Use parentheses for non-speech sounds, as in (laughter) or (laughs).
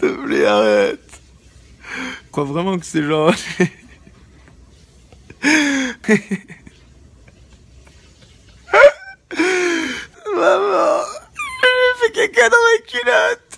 te plaît, arrête. Je crois vraiment que c'est genre. (laughs) Maman, j'ai fait caca dans ma culotte.